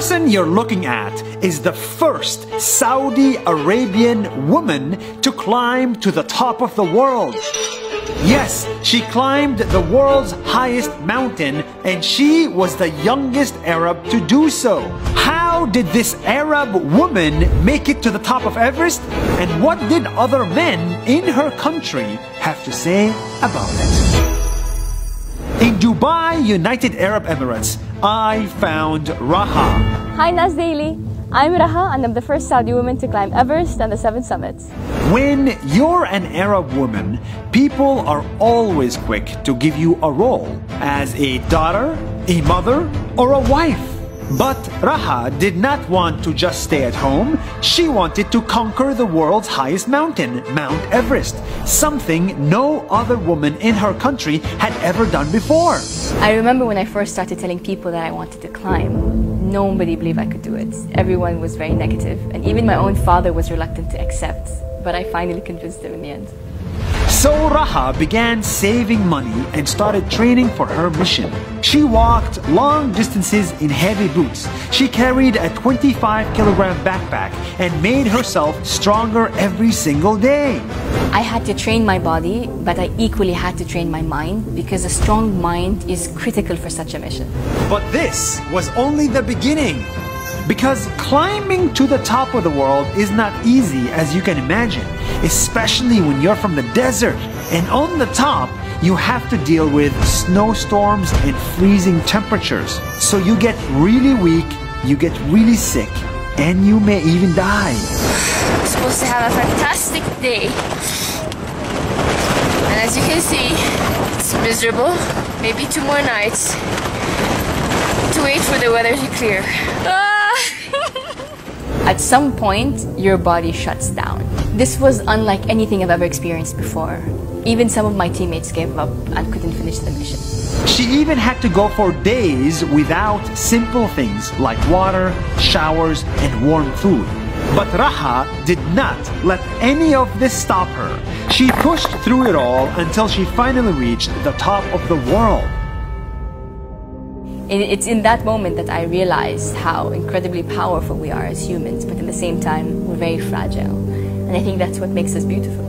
person you're looking at is the first Saudi Arabian woman to climb to the top of the world. Yes, she climbed the world's highest mountain and she was the youngest Arab to do so. How did this Arab woman make it to the top of Everest? And what did other men in her country have to say about it? In Dubai, United Arab Emirates, I found Raha. Hi Nas Daily. I'm Raha and I'm the first Saudi woman to climb Everest and the seven summits. When you're an Arab woman, people are always quick to give you a role as a daughter, a mother, or a wife. But Raha did not want to just stay at home. She wanted to conquer the world's highest mountain, Mount Everest, something no other woman in her country had ever done before. I remember when I first started telling people that I wanted to climb, nobody believed I could do it. Everyone was very negative, and even my own father was reluctant to accept, but I finally convinced him in the end. So Raha began saving money and started training for her mission. She walked long distances in heavy boots. She carried a 25 kilogram backpack and made herself stronger every single day. I had to train my body, but I equally had to train my mind because a strong mind is critical for such a mission. But this was only the beginning. Because climbing to the top of the world is not easy as you can imagine, especially when you're from the desert. And on the top, you have to deal with snowstorms and freezing temperatures. So you get really weak, you get really sick, and you may even die. I'm supposed to have a fantastic day. And as you can see, it's miserable. Maybe two more nights to wait for the weather to clear. Ah! At some point, your body shuts down. This was unlike anything I've ever experienced before. Even some of my teammates gave up and couldn't finish the mission. She even had to go for days without simple things like water, showers, and warm food. But Raha did not let any of this stop her. She pushed through it all until she finally reached the top of the world. It's in that moment that I realized how incredibly powerful we are as humans, but at the same time, we're very fragile. And I think that's what makes us beautiful.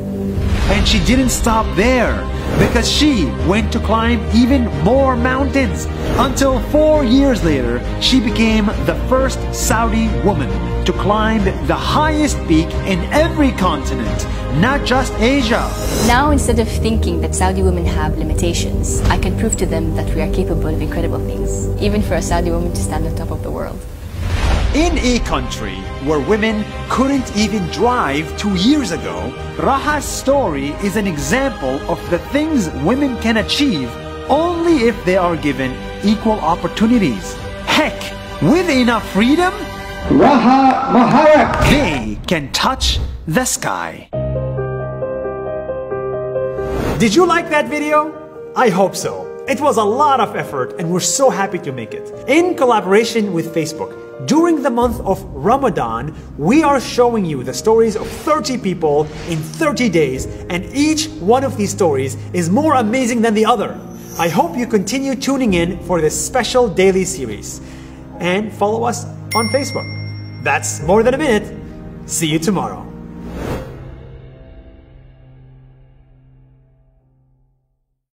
And she didn't stop there because she went to climb even more mountains until four years later she became the first Saudi woman to climb the highest peak in every continent, not just Asia. Now, instead of thinking that Saudi women have limitations, I can prove to them that we are capable of incredible things, even for a Saudi woman to stand on top of the world. In a country where women couldn't even drive two years ago, Raha's story is an example of the things women can achieve only if they are given equal opportunities. Heck, with enough freedom, Raha Moharrak. they can touch the sky. Did you like that video? I hope so. It was a lot of effort and we're so happy to make it. In collaboration with Facebook, during the month of Ramadan, we are showing you the stories of 30 people in 30 days, and each one of these stories is more amazing than the other. I hope you continue tuning in for this special daily series. And follow us on Facebook. That's more than a minute. See you tomorrow.